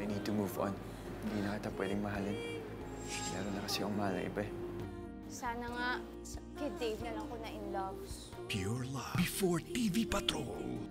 I need to move on. Hindi na kita pwedeng mahalin. Meron na kasi akong mahal na iba eh. Sana nga, kay Dave na lang ko na in love. Pure Love before TV Patrol.